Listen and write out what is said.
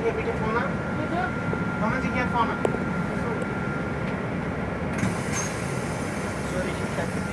Sie hier bitte vorne? Bitte? Kommen Sie hier vorne. So, richtig.